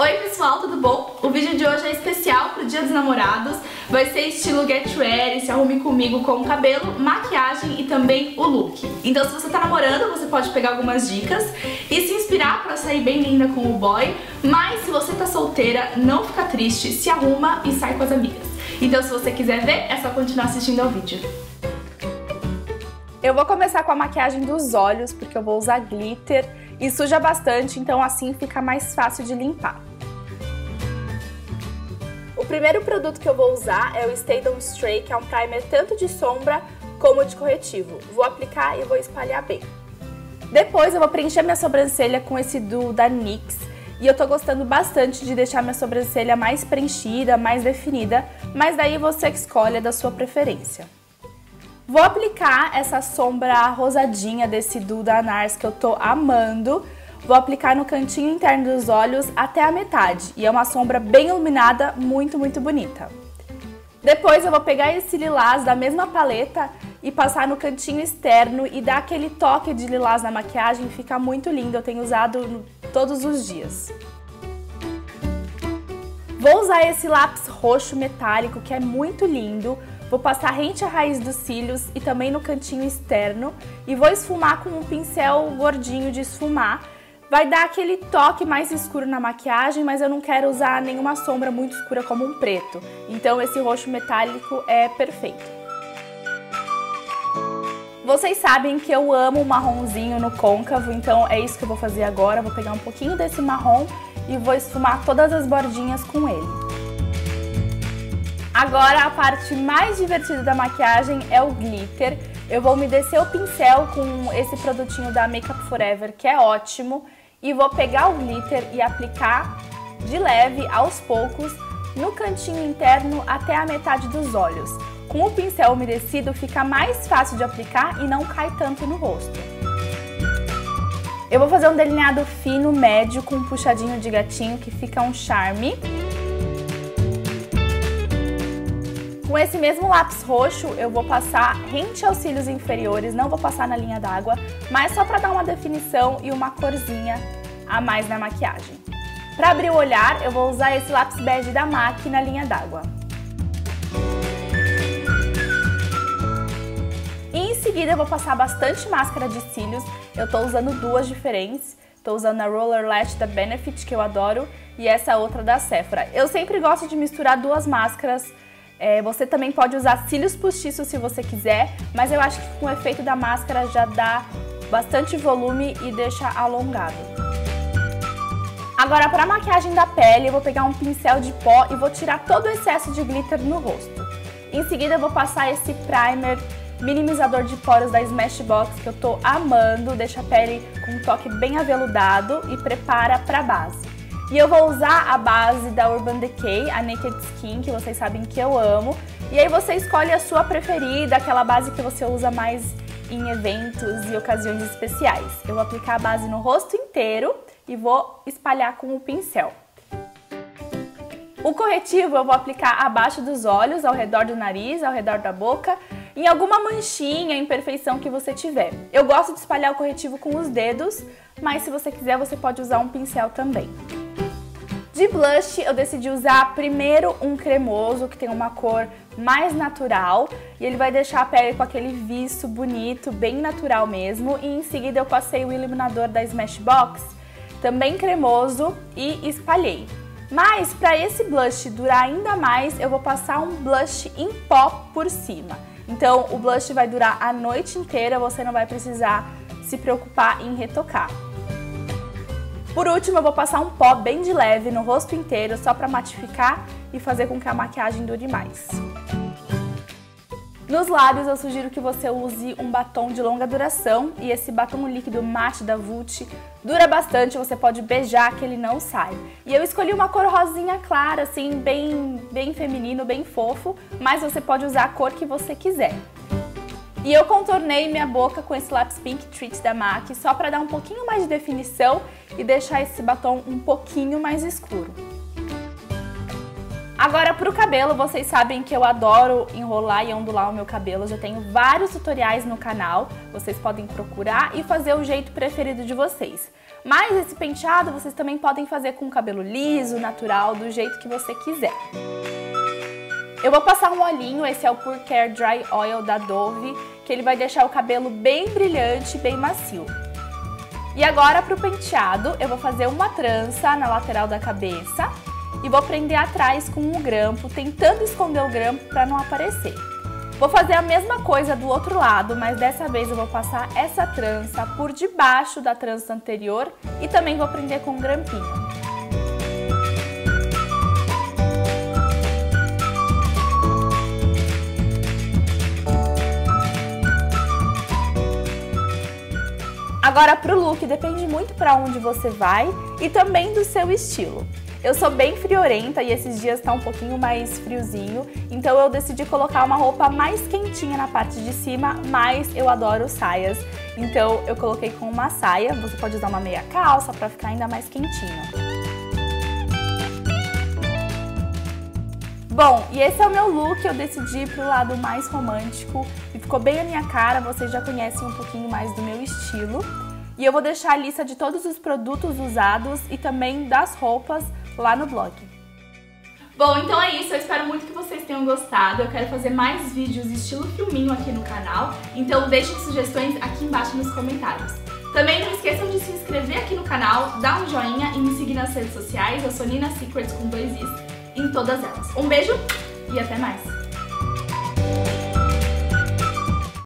Oi pessoal, tudo bom? O vídeo de hoje é especial pro Dia dos Namorados. Vai ser estilo get ready, se arrume comigo com o cabelo, maquiagem e também o look. Então se você tá namorando, você pode pegar algumas dicas e se inspirar pra sair bem linda com o boy. Mas se você tá solteira, não fica triste, se arruma e sai com as amigas. Então se você quiser ver, é só continuar assistindo ao vídeo. Eu vou começar com a maquiagem dos olhos, porque eu vou usar glitter e suja bastante, então assim fica mais fácil de limpar. O primeiro produto que eu vou usar é o Stay Don't Stray, que é um primer tanto de sombra como de corretivo. Vou aplicar e vou espalhar bem. Depois eu vou preencher minha sobrancelha com esse duo da NYX. E eu tô gostando bastante de deixar minha sobrancelha mais preenchida, mais definida, mas daí você escolhe a da sua preferência. Vou aplicar essa sombra rosadinha desse duo da NARS que eu tô amando. Vou aplicar no cantinho interno dos olhos até a metade. E é uma sombra bem iluminada, muito, muito bonita. Depois eu vou pegar esse lilás da mesma paleta e passar no cantinho externo e dar aquele toque de lilás na maquiagem, fica muito lindo, eu tenho usado todos os dias. Vou usar esse lápis roxo metálico que é muito lindo, vou passar rente à raiz dos cílios e também no cantinho externo e vou esfumar com um pincel gordinho de esfumar Vai dar aquele toque mais escuro na maquiagem, mas eu não quero usar nenhuma sombra muito escura como um preto. Então esse roxo metálico é perfeito. Vocês sabem que eu amo o marronzinho no côncavo, então é isso que eu vou fazer agora. Vou pegar um pouquinho desse marrom e vou esfumar todas as bordinhas com ele. Agora a parte mais divertida da maquiagem é o glitter. Eu vou umedecer o pincel com esse produtinho da Makeup Forever, que é ótimo e vou pegar o glitter e aplicar de leve aos poucos no cantinho interno até a metade dos olhos. Com o pincel umedecido fica mais fácil de aplicar e não cai tanto no rosto. Eu vou fazer um delineado fino, médio, com um puxadinho de gatinho que fica um charme. Com esse mesmo lápis roxo, eu vou passar rente aos cílios inferiores, não vou passar na linha d'água, mas só para dar uma definição e uma corzinha a mais na maquiagem. Para abrir o olhar, eu vou usar esse lápis bege da MAC na linha d'água. E em seguida eu vou passar bastante máscara de cílios, eu estou usando duas diferentes. Estou usando a Roller Lash da Benefit, que eu adoro, e essa outra da Sephora. Eu sempre gosto de misturar duas máscaras é, você também pode usar cílios postiços se você quiser, mas eu acho que com o efeito da máscara já dá bastante volume e deixa alongado. Agora para a maquiagem da pele, eu vou pegar um pincel de pó e vou tirar todo o excesso de glitter no rosto. Em seguida eu vou passar esse primer minimizador de poros da Smashbox que eu tô amando, deixa a pele com um toque bem aveludado e prepara para base. E eu vou usar a base da Urban Decay, a Naked Skin, que vocês sabem que eu amo. E aí você escolhe a sua preferida, aquela base que você usa mais em eventos e ocasiões especiais. Eu vou aplicar a base no rosto inteiro e vou espalhar com o pincel. O corretivo eu vou aplicar abaixo dos olhos, ao redor do nariz, ao redor da boca, em alguma manchinha, imperfeição que você tiver. Eu gosto de espalhar o corretivo com os dedos, mas se você quiser você pode usar um pincel também. De blush, eu decidi usar primeiro um cremoso, que tem uma cor mais natural, e ele vai deixar a pele com aquele viço bonito, bem natural mesmo. E em seguida eu passei o iluminador da Smashbox, também cremoso, e espalhei. Mas para esse blush durar ainda mais, eu vou passar um blush em pó por cima. Então o blush vai durar a noite inteira, você não vai precisar se preocupar em retocar. Por último, eu vou passar um pó bem de leve no rosto inteiro, só para matificar e fazer com que a maquiagem dure mais. Nos lábios, eu sugiro que você use um batom de longa duração e esse batom líquido mate da Vult dura bastante, você pode beijar que ele não sai. E eu escolhi uma cor rosinha clara, assim, bem, bem feminino, bem fofo, mas você pode usar a cor que você quiser. E eu contornei minha boca com esse lápis Pink Treat da MAC só para dar um pouquinho mais de definição e deixar esse batom um pouquinho mais escuro. Agora pro cabelo, vocês sabem que eu adoro enrolar e ondular o meu cabelo. Eu já tenho vários tutoriais no canal, vocês podem procurar e fazer o jeito preferido de vocês. Mas esse penteado vocês também podem fazer com cabelo liso, natural, do jeito que você quiser. Eu vou passar um olhinho, esse é o Pure Care Dry Oil da Dove, que ele vai deixar o cabelo bem brilhante, bem macio. E agora para o penteado, eu vou fazer uma trança na lateral da cabeça e vou prender atrás com um grampo, tentando esconder o grampo para não aparecer. Vou fazer a mesma coisa do outro lado, mas dessa vez eu vou passar essa trança por debaixo da trança anterior e também vou prender com um grampinho. Agora pro look depende muito para onde você vai e também do seu estilo. Eu sou bem friorenta e esses dias tá um pouquinho mais friozinho, então eu decidi colocar uma roupa mais quentinha na parte de cima, mas eu adoro saias, então eu coloquei com uma saia, você pode usar uma meia calça para ficar ainda mais quentinho. Bom, e esse é o meu look, eu decidi pro lado mais romântico. E ficou bem a minha cara, vocês já conhecem um pouquinho mais do meu estilo. E eu vou deixar a lista de todos os produtos usados e também das roupas lá no blog. Bom, então é isso, eu espero muito que vocês tenham gostado. Eu quero fazer mais vídeos estilo filminho aqui no canal, então deixem sugestões aqui embaixo nos comentários. Também não esqueçam de se inscrever aqui no canal, dar um joinha e me seguir nas redes sociais. Eu sou Nina Secrets com dois Is em todas elas. Um beijo e até mais!